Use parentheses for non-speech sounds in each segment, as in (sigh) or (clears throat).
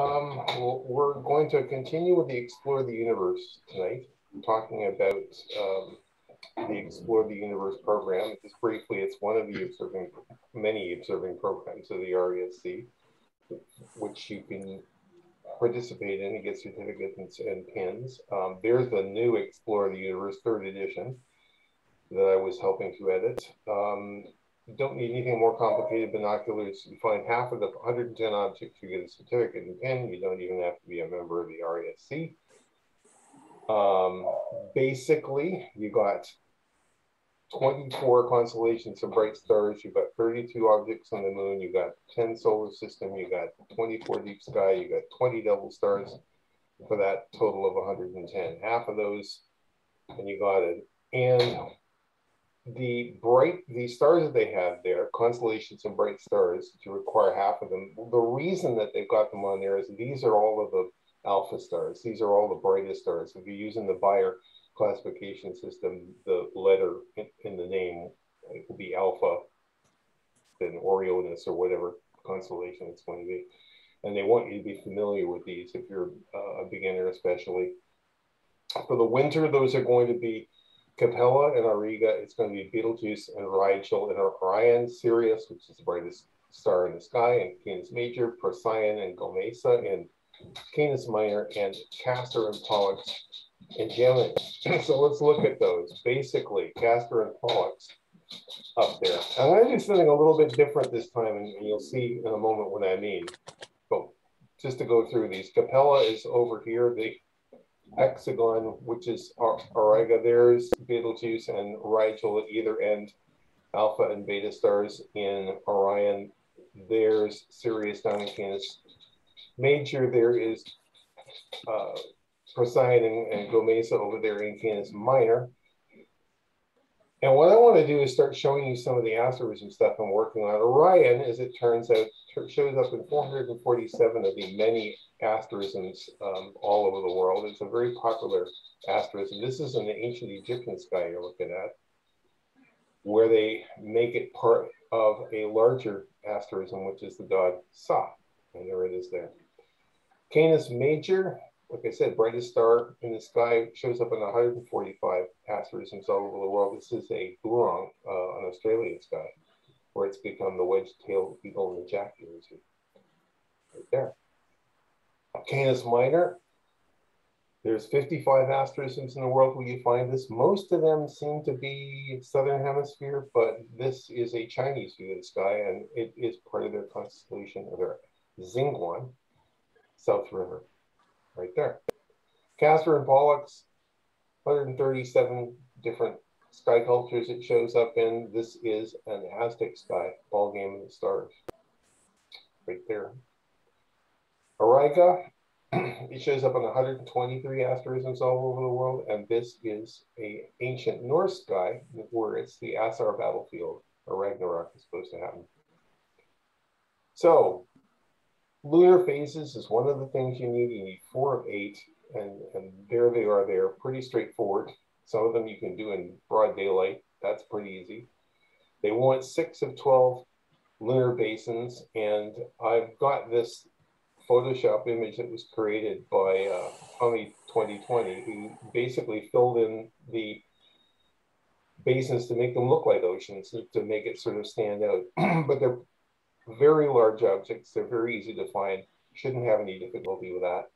Um, we're going to continue with the Explore the Universe tonight, talking about um, the Explore the Universe program. Just briefly, it's one of the observing, many observing programs of the RASC, which you can participate in and get certificates and pins. Um, there's the new Explore the Universe third edition that I was helping to edit. Um, you don't need anything more complicated binoculars. You find half of the 110 objects, you get a certificate and pin. You don't even have to be a member of the RASC. Um, basically, you got 24 constellations of bright stars. You got 32 objects on the moon. You got 10 solar system. You got 24 deep sky. You got 20 double stars for that total of 110. Half of those, and you got it. And the bright the stars that they have there constellations and bright stars to require half of them the reason that they've got them on there is these are all of the alpha stars. These are all the brightest stars. If you're using the Bayer classification system the letter in, in the name it will be alpha then orionis or whatever constellation it's going to be. And they want you to be familiar with these if you're uh, a beginner especially. For the winter those are going to be Capella and Auriga, it's going to be Betelgeuse and Rigel and Orion, Sirius, which is the brightest star in the sky, and Canis Major, Procyon and Gomeisa, and Canis Minor, and Castor and Pollux and Gemini. (clears throat) so let's look at those. Basically, Castor and Pollux up there. I'm going to do something a little bit different this time, and you'll see in a moment what I mean. But just to go through these, Capella is over here. The hexagon, which is Auriga. There's Betelgeuse and Rigel at either end, Alpha and Beta stars in Orion. There's Sirius down in Canis Major. There is uh, Procyon and, and Gomeisa over there in Canis Minor. And what I want to do is start showing you some of the asterism stuff I'm working on. Orion, as it turns out, shows up in 447 of the many asterisms um, all over the world. It's a very popular asterism. This is an ancient Egyptian sky you're looking at, where they make it part of a larger asterism, which is the god Sa. And there it is there. Canis Major, like I said, brightest star in the sky, shows up in 145 asterisms all over the world. This is a Boorong, uh, an Australian sky, where it's become the wedge-tailed eagle and the jack right there. Canis Minor, there's 55 asterisms in the world where you find this. Most of them seem to be southern hemisphere, but this is a Chinese view of the sky, and it is part of their constellation of their Xinguan, South River, right there. Castor and Pollux, 137 different sky cultures it shows up in. This is an Aztec sky, ball game of the stars, right there. Auriga, it (clears throat) shows up on 123 asterisms all over the world, and this is a ancient Norse guy where it's the Asar battlefield, or Ragnarok is supposed to happen. So, lunar phases is one of the things you need. You need four of eight, and, and there they are. They're pretty straightforward. Some of them you can do in broad daylight. That's pretty easy. They want six of 12 lunar basins, and I've got this Photoshop image that was created by uh, Tommy 2020, who basically filled in the basins to make them look like oceans, to make it sort of stand out. (clears throat) but they're very large objects. They're very easy to find. Shouldn't have any difficulty with that.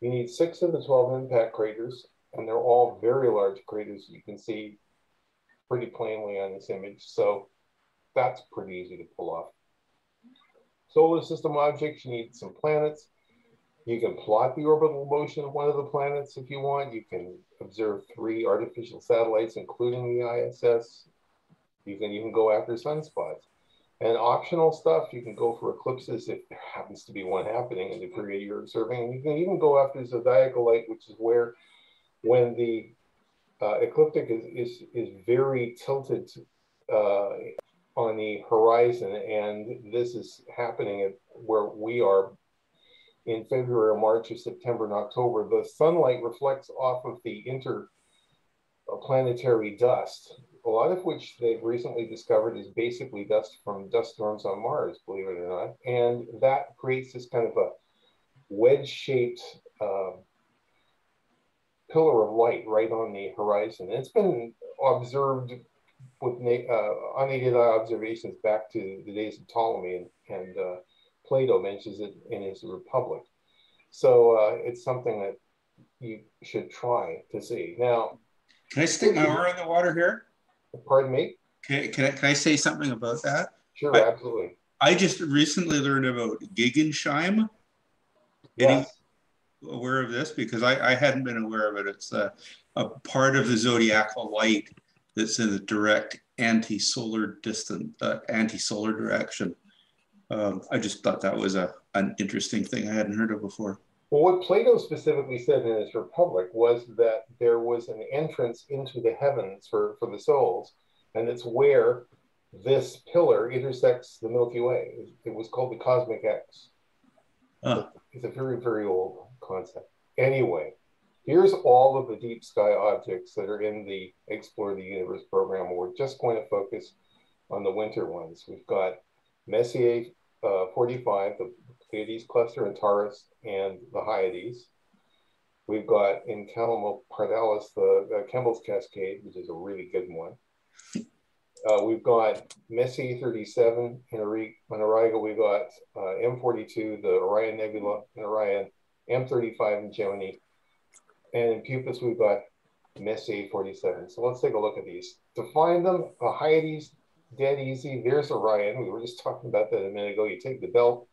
You need six of the 12 impact craters, and they're all very large craters. You can see pretty plainly on this image. So that's pretty easy to pull off solar system objects, you need some planets. You can plot the orbital motion of one of the planets if you want. You can observe three artificial satellites, including the ISS. You can even go after sunspots. And optional stuff, you can go for eclipses if there happens to be one happening in the period you're observing. And you can even go after zodiacal light, which is where when the uh, ecliptic is, is, is very tilted uh, on the horizon, and this is happening at where we are in February, March, or September, and October. The sunlight reflects off of the interplanetary dust, a lot of which they've recently discovered is basically dust from dust storms on Mars, believe it or not, and that creates this kind of a wedge-shaped uh, pillar of light right on the horizon. it's been observed with uh, unaided observations back to the days of Ptolemy, and, and uh, Plato mentions it in his Republic. So uh, it's something that you should try to see. Now, can I stick my oar in the water here? Pardon me? Can, can, I, can I say something about that? Sure, I, absolutely. I just recently learned about Gegenschein. Yes. Any aware of this? Because I, I hadn't been aware of it. It's a, a part of the zodiacal light that's in the direct anti-solar distant, uh, anti-solar direction. Um, I just thought that was a, an interesting thing I hadn't heard of before. Well, what Plato specifically said in his Republic was that there was an entrance into the heavens for, for the souls, and it's where this pillar intersects the Milky Way. It was called the Cosmic X. Uh. It's a very, very old concept. Anyway, here's all of the deep sky objects that are in the Explore the Universe program. We're just going to focus on the winter ones. We've got Messier uh, 45, the Pleiades cluster in Taurus, and the Hyades. We've got in Camelopardalis the, the Kemble's Cascade, which is a really good one. Uh, we've got Messier 37 in Auriga. We've got uh, M42, the Orion Nebula in Orion, M35 in Gemini. And in Puppis, we've got Messier 47. So let's take a look at these. To find them, the Hyades, dead easy. There's Orion. We were just talking about that a minute ago. You take the belt,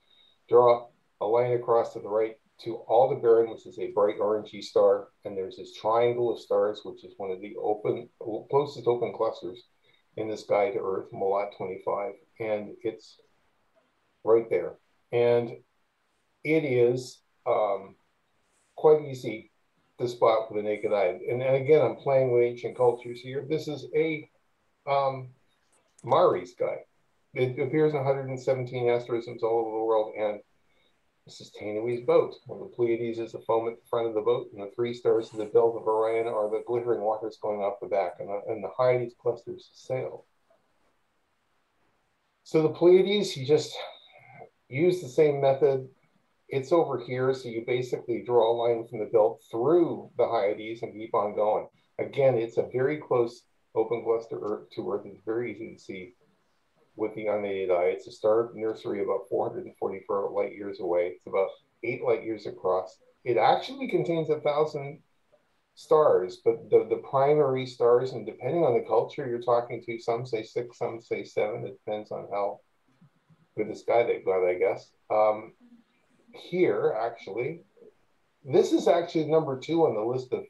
draw a line across to the right to Aldebaran, which is a bright orangey star. And there's this triangle of stars, which is one of the open, closest open clusters in the sky to Earth, Melotte 25. And it's right there. And it is um, quite easy to spot with the naked eye. And, again, I'm playing with ancient cultures here. This is a um, Maori sky. It appears in 117 asterisms all over the world, and this is Tanou's boat. When the Pleiades is the foam at the front of the boat, and the three stars of the belt of Orion are the glittering waters going off the back, and the, and the Hyades clusters sail. So the Pleiades, you just use the same method. It's over here, so you basically draw a line from the belt through the Hyades and keep on going. Again, it's a very close open cluster Earth to Earth. It's very easy to see with the unaided eye. It's a star nursery about 444 light years away. It's about eight light years across. It actually contains a thousand stars, but the, the primary stars, and depending on the culture you're talking to, some say six, some say seven. It depends on how good the sky they've got, I guess. Um, here, actually, this is actually number two on the list of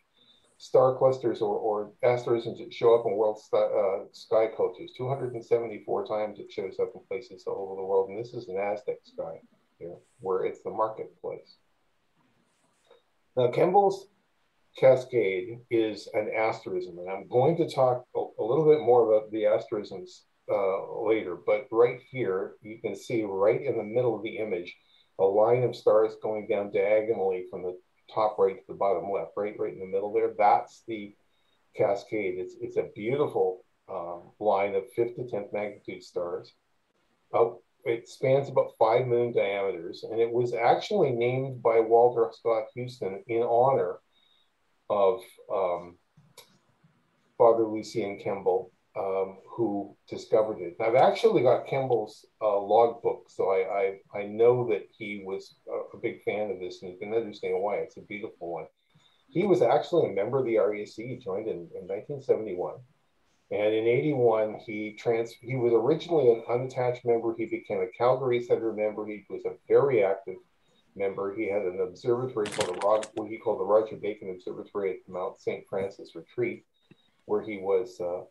star clusters or, or asterisms that show up in world uh, sky cultures. 274 times it shows up in places all over the world. And this is an Aztec sky here, where it's the marketplace. Now, Kemble's cascade is an asterism, and I'm going to talk a, little bit more about the asterisms uh, later, but right here, you can see right in the middle of the image, a line of stars going down diagonally from the top right to the bottom left, right, right in the middle there. That's the cascade. It's it's a beautiful um, line of fifth to tenth magnitude stars. It spans about five moon diameters, and it was actually named by Walter Scott Houston in honor of um, Father Lucien Kemble, um, who discovered it. I've actually got Kemble's uh, logbook, so I, I, I know that he was a, a, big fan of this, and you can understand why. It's a beautiful one. He was actually a member of the RAC. He joined in, in 1971, and in 81 he trans he was originally an unattached member. He became a Calgary Center member. He was a very active member. He had an observatory called the Rod, what he called the Roger Bacon Observatory at Mount St. Francis Retreat, where he was. Uh,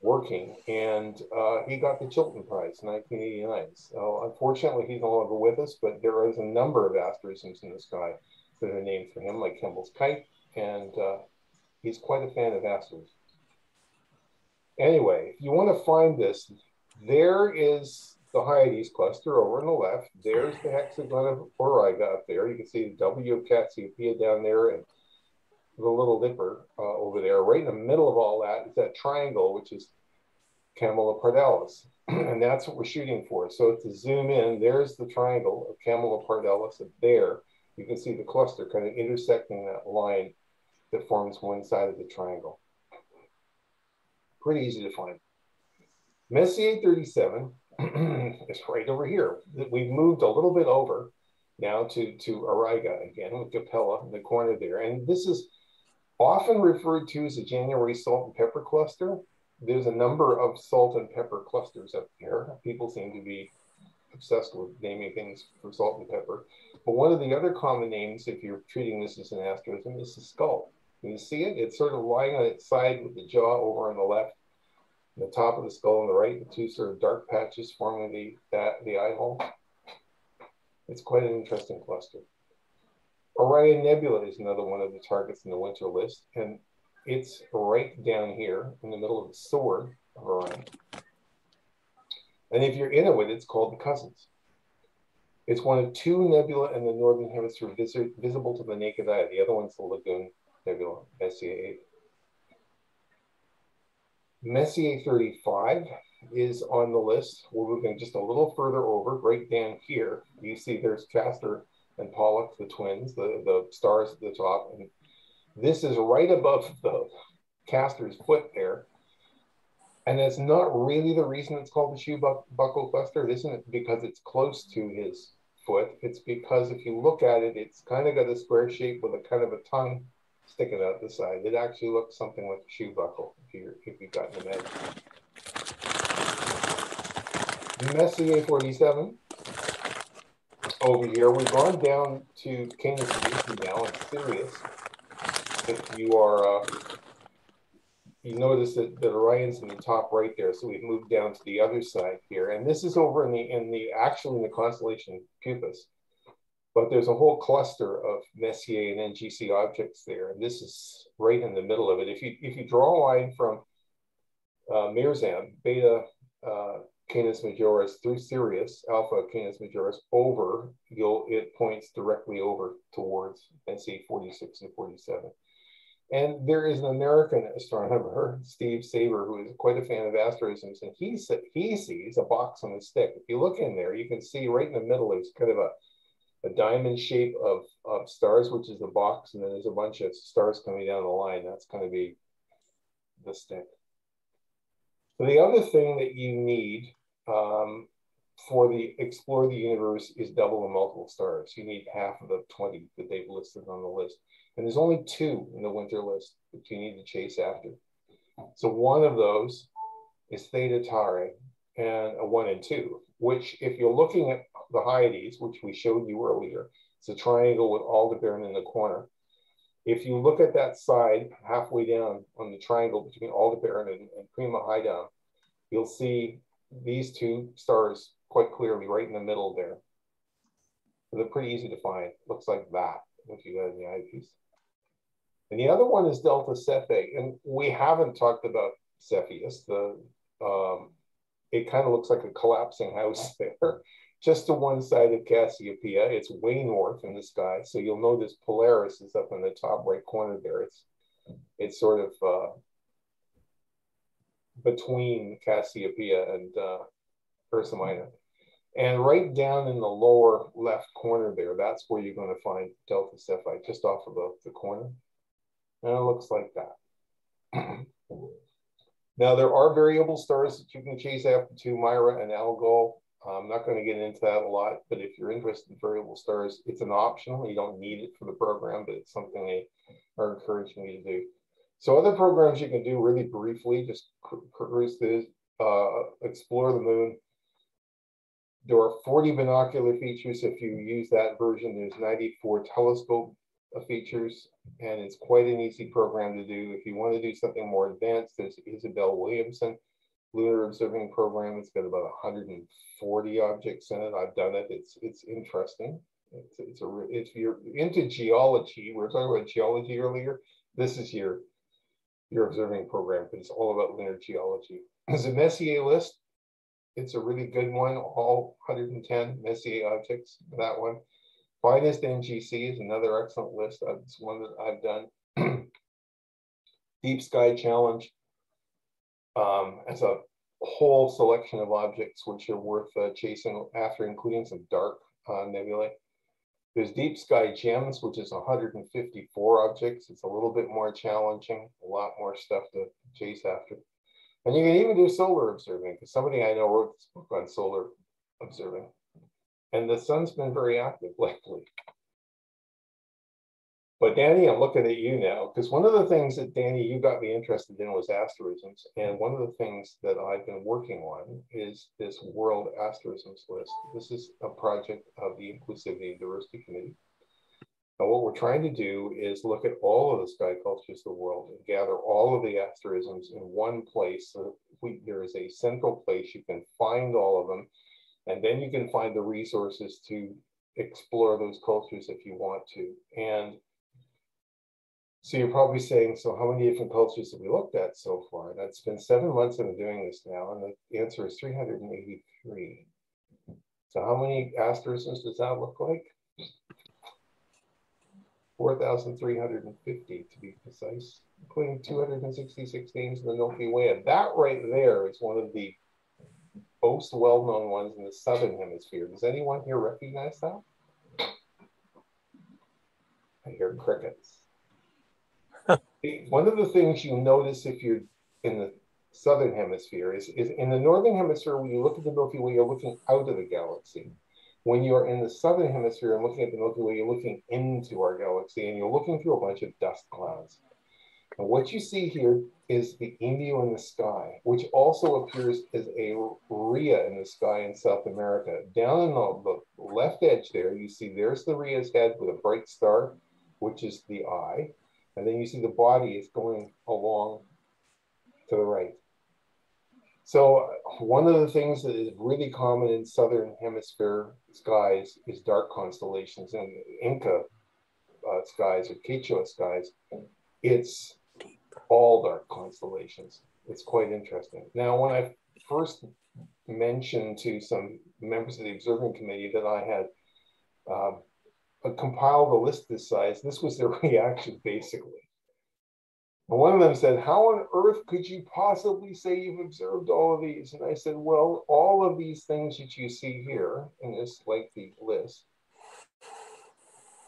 working, and uh, he got the Chilton Prize in 1989. So unfortunately, he's no longer with us, but there is a number of asterisms in the sky that are named for him, like Kemble's Kite, and uh, he's quite a fan of asterisms. Anyway, if you want to find this, there is the Hyades cluster over on the left. There's the hexagon of Auriga up there. You can see the W of Cassiopeia down there, and the Little Dipper uh, over there. Right in the middle of all that is that triangle, which is Camelopardalis. (clears throat) and that's what we're shooting for. So to zoom in, there's the triangle of Camelopardalis there. You can see the cluster kind of intersecting that line that forms one side of the triangle. Pretty easy to find. Messier 37 (clears throat) is right over here. We've moved a little bit over now to, to Auriga again with Capella in the corner there. And this is often referred to as a January salt and pepper cluster. There's a number of salt and pepper clusters up there. People seem to be obsessed with naming things for salt and pepper. But one of the other common names, if you're treating this as an asterism, is the skull. Can you see it? It's sort of lying on its side with the jaw over on the left, the top of the skull on the right, the two sort of dark patches forming the, that, the eye hole. It's quite an interesting cluster. Orion Nebula is another one of the targets in the winter list, and it's right down here in the middle of the sword of Orion. And if you're in it with it, it's called the Cousins. It's one of two nebula in the northern hemisphere vis visible to the naked eye. The other one's the Lagoon Nebula, Messier 8. Messier 35 is on the list. We're moving just a little further over, right down here. You see there's Castor and Pollux, the twins, the, the stars at the top. And this is right above the Castor's foot there. And that's not really the reason it's called the shoe buckle cluster. It isn't because it's close to his foot. It's because if you look at it, it's kind of got a square shape with a kind of a tongue sticking out the side. It actually looks something like a shoe buckle if you if you've gotten the Messier 47 over here. We've gone down to King of Canis now in Sirius. If you are, uh, you notice that, the Orion's in the top right there, so we've moved down to the other side here. And this is over in the, in the actually in the constellation Puppis. But there's a whole cluster of Messier and NGC objects there. And this is right in the middle of it. If you, if you draw a line from uh, Mirzam, beta uh, Canis Majoris through Sirius, Alpha Canis Majoris, over, you'll, it points directly over towards NC 46 and 47. And there is an American astronomer, Steve Saber, who is quite a fan of asterisms, and he, he sees a box on a stick. If you look in there, you can see right in the middle, there's kind of a, a diamond shape of, of stars, which is the box, and then there's a bunch of stars coming down the line. That's going to be the stick. So the other thing that you need um, for the explore the universe is double and multiple stars. You need half of the 20 that they've listed on the list. And there's only two in the winter list that you need to chase after. So one of those is Theta Tauri and a one and two, which if you're looking at the Hyades, which we showed you earlier, it's a triangle with Aldebaran in the corner. If you look at that side halfway down on the triangle between Aldebaran and, and Prima Hydae, you'll see these two stars quite clearly right in the middle there. they're pretty easy to find. Looks like that if you got the eyepiece. And the other one is Delta Cephei. And we haven't talked about Cepheus. The um, It kind of looks like a collapsing house (laughs) there. Just to one side of Cassiopeia. It's way north in the sky. So you'll notice Polaris is up in the top right corner there. It's, it's sort of uh, between Cassiopeia and uh, Ursa Minor. And right down in the lower left corner there, that's where you're going to find Delta Cephei, just off of the, the corner. And it looks like that. (clears throat) now, there are variable stars that you can chase after too, Mira and Algol. I'm not going to get into that a lot, but if you're interested in variable stars, it's an optional. You don't need it for the program, but it's something they are encouraging you to do. So other programs you can do really briefly, just cruise uh, explore the moon. There are 40 binocular features. If you use that version, there's 94 telescope uh, features, and it's quite an easy program to do. If you want to do something more advanced, there's Isabel Williamson lunar observing program. It's got about 140 objects in it. I've done it. It's it's interesting. It's, it's a if you're into geology, we were talking about geology earlier. This is your your observing program because it's all about lunar geology. (clears throat) As a Messier list, it's a really good one, all 110 Messier objects, that one. Finest NGC is another excellent list. It's one that I've done. (clears throat) Deep Sky Challenge um, as a whole selection of objects which are worth uh, chasing after, including some dark uh, nebulae. There's deep sky gems, which is 154 objects. It's a little bit more challenging, a lot more stuff to chase after. And you can even do solar observing, because somebody I know wrote this book on solar observing. And the sun's been very active lately. But Danny, I'm looking at you now, because one of the things that Danny, you got me interested in was asterisms. And one of the things that I've been working on is this World Asterisms List. This is a project of the Inclusivity and Diversity Committee. And what we're trying to do is look at all of the sky cultures of the world and gather all of the asterisms in one place. So we, there is a central place you can find all of them, and then you can find the resources to explore those cultures if you want to. And so you're probably saying, so how many different cultures have we looked at so far? That's been seven months into doing this now, and the answer is 383. So how many asterisms does that look like? 4,350 to be precise, including 266 names in the Milky Way. And that right there is one of the most well-known ones in the Southern Hemisphere. Does anyone here recognize that? I hear crickets. One of the things you notice if you're in the Southern Hemisphere is, is in the Northern Hemisphere, when you look at the Milky Way, you're looking out of the galaxy. When you're in the southern hemisphere and looking at the Milky Way, you're looking into our galaxy and you're looking through a bunch of dust clouds. And what you see here is the emu in the sky, which also appears as a Rhea in the sky in South America. Down in the, the left edge there, you see there's the Rhea's head with a bright star, which is the eye. And then you see the body is going along to the right. So one of the things that is really common in southern hemisphere skies is dark constellations and Inca uh, skies or Quechua skies. It's all dark constellations. It's quite interesting. Now, when I first mentioned to some members of the observing committee that I had um, compiled a list this size, this was their (laughs) reaction basically. And one of them said, How on earth could you possibly say you've observed all of these? And I said, Well, all of these things that you see here in this lengthy list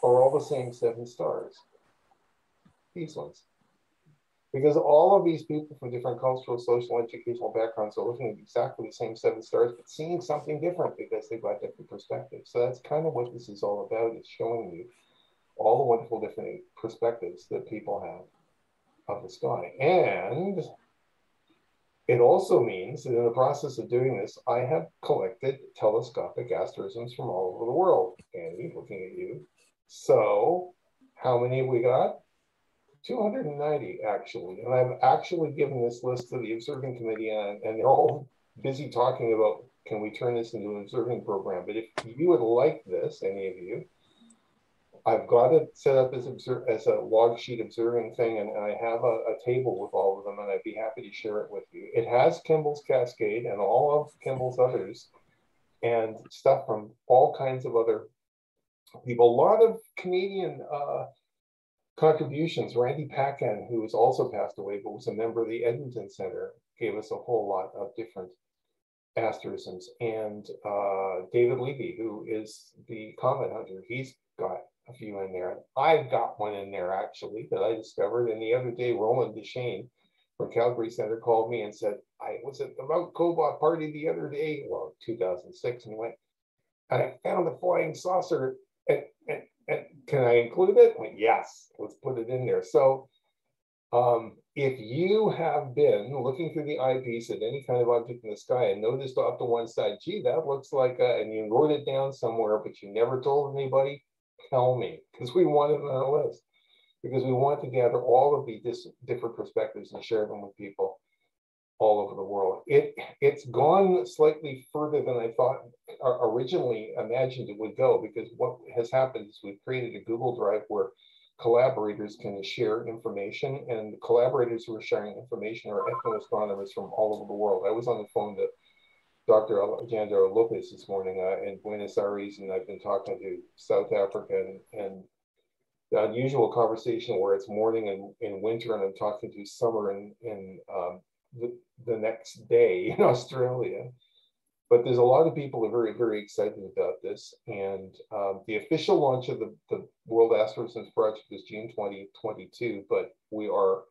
are all the same seven stars. These ones. Because all of these people from different cultural, social, educational backgrounds are looking at exactly the same seven stars, but seeing something different because they've got different perspectives. So that's kind of what this is all about, is showing you all the wonderful different perspectives that people have of the sky. And it also means that in the process of doing this, I have collected telescopic asterisms from all over the world. Andy, looking at you. So how many have we got? 290 actually. And I've actually given this list to the observing committee and, and they're all busy talking about can we turn this into an observing program? But if you would like this, any of you, I've got it set up as, observe, as a log sheet observing thing, and, and I have a, a, table with all of them, and I'd be happy to share it with you. It has Kemble's Cascade and all of Kemble's others, and stuff from all kinds of other people. A lot of Canadian uh, contributions. Randy Pacan, who has also passed away, but was a member of the Edmonton Center, gave us a whole lot of different asterisms. And uh, David Levy, who is the comet hunter, he's got a few in there. I've got one in there actually that I discovered. And the other day, Roland Dechesne from Calgary Center called me and said, I was at the Mount Kobau party the other day, well, 2006, and went, and I found a flying saucer. And, and can I include it? Yes, let's put it in there. So um, if you have been looking through the eyepiece at any kind of object in the sky and noticed off to one side, gee, that looks like a, and you wrote it down somewhere, but you never told anybody, tell me, because we want it on a list, because we want to gather all of the different perspectives and share them with people all over the world. It it's gone slightly further than I thought originally imagined it would go because what has happened is we've created a Google Drive where collaborators can share information and the collaborators who are sharing information are ethnoastronomers from all over the world. I was on the phone to Dr. Alejandro Lopez this morning uh, in Buenos Aires, and I've been talking to South Africa and, and the unusual conversation where it's morning in, in winter and I'm talking to summer in, in um, the, the next day in (laughs) Australia. But there's a lot of people are very, very excited about this. And um, the official launch of the, the World Asterisms Project is June 2022, but we are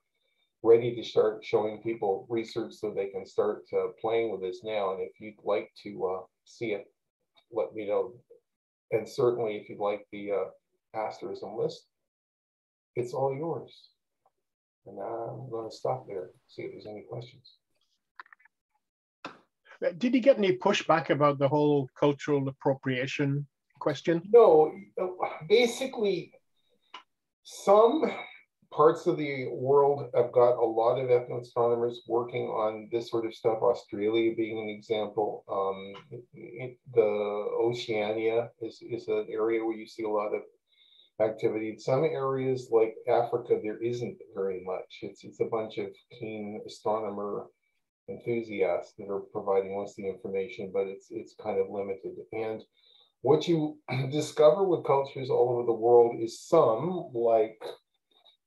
ready to start showing people research so they can start uh, playing with this now. And if you'd like to uh, see it, let me know. And certainly if you'd like the uh, asterism list, it's all yours. And I'm going to stop there, see if there's any questions. Did you get any pushback about the whole cultural appropriation question? No, basically, some parts of the world have got a lot of ethnoastronomers working on this sort of stuff. Australia being an example. Um, it, the Oceania is, is an area where you see a lot of activity. In some areas like Africa, there isn't very much. It's, it's a bunch of keen astronomer enthusiasts that are providing of the information, but it's it's kind of limited. And what you (clears throat) discover with cultures all over the world is some, like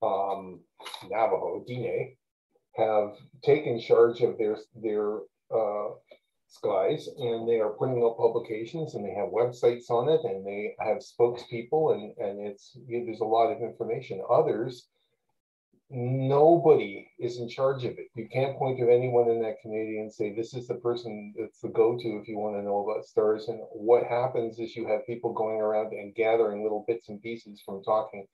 um, Navajo, Diné, have taken charge of their their uh, skies and they are putting out publications and they have websites on it and they have spokespeople and and it's there's a lot of information. Others nobody is in charge of it. You can't point to anyone in that community and say, this is the person that's the go-to if you want to know about stars. And what happens is you have people going around and gathering little bits and pieces from talking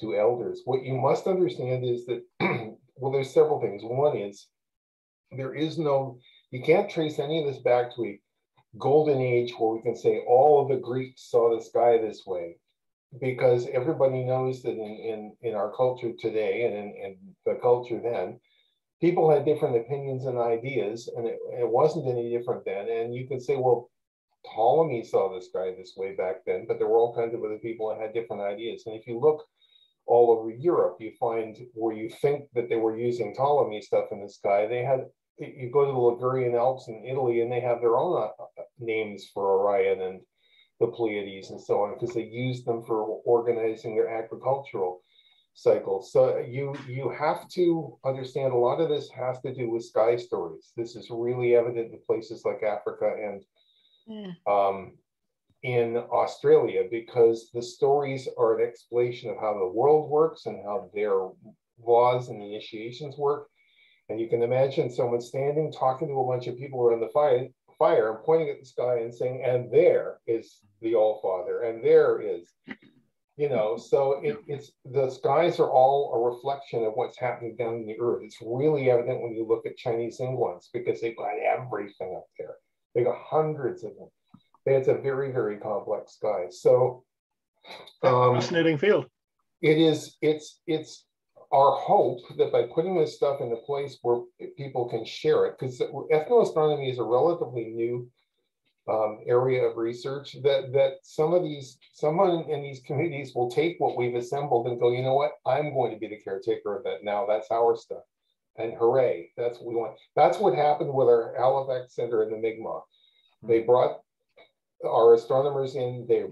to elders. What you must understand is that, (clears throat) well, there's several things. One is there is no, you can't trace any of this back to a golden age where we can say all of the Greeks saw the sky this way because everybody knows that in, in, in our culture today and in, in the culture then, people had different opinions and ideas, and it, it wasn't any different then. And you can say, well, Ptolemy saw this guy this way back then, but there were all kinds of other people that had different ideas. And if you look all over Europe, you find where you think that they were using Ptolemy stuff in the sky, they had, you go to the Ligurian Alps in Italy and they have their own uh, names for Orion and the Pleiades and so on, because they use them for organizing their agricultural cycles. So you you have to understand a lot of this has to do with sky stories. This is really evident in places like Africa and yeah. um, in Australia because the stories are an explanation of how the world works and how their laws and initiations work. And you can imagine someone standing talking to a bunch of people around the fire, fire and pointing at the sky and saying, and there is the All Father, and there is, you know, so it, it's the skies are all a reflection of what's happening down in the earth. It's really evident when you look at Chinese ones because they've got everything up there. They got hundreds of them. It's a very, very complex sky. So um, fascinating field. It is, it's, it's our hope that by putting this stuff in a place where people can share it, because ethnoastronomy is a relatively new um, area of research, that that some of these, someone in these communities will take what we've assembled and go, you know what, I'm going to be the caretaker of that now. That's our stuff. And hooray, that's what we want. That's what happened with our Halifax Center in the Mi'kmaq. They brought our astronomers in, they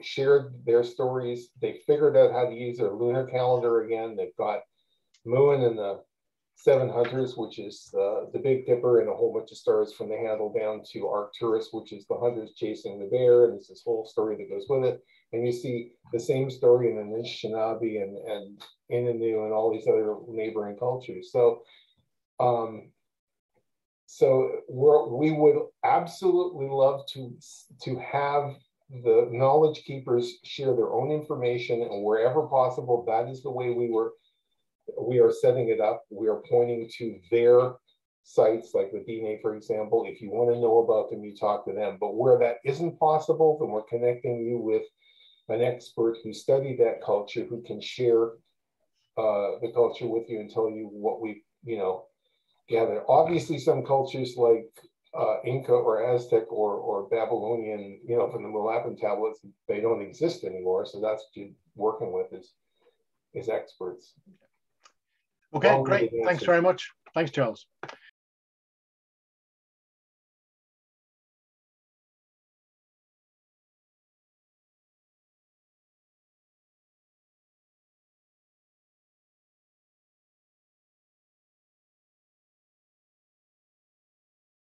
shared their stories. They figured out how to use their lunar calendar again. They've got Moon and the Seven Hunters, which is uh, the Big Dipper and a whole bunch of stars from the handle down to Arcturus, which is the hunters chasing the bear. And it's this whole story that goes with it. And you see the same story in the Anishinaabe and, and Innu and all these other neighboring cultures. So, um, so we would absolutely love to, to have the knowledge keepers share their own information and wherever possible, that is the way we were we are setting it up. We are pointing to their sites, like the Diné, for example. If you want to know about them, you talk to them. But where that isn't possible, then we're connecting you with an expert who studied that culture, who can share uh, the culture with you and tell you what we, you know, gathered. Obviously, some cultures like uh, Inca or Aztec or, or Babylonian, you know, from the MUL.APIN tablets, they don't exist anymore. So that's what you're working with is, is experts. Okay, great. Thanks very much. Thanks, Charles.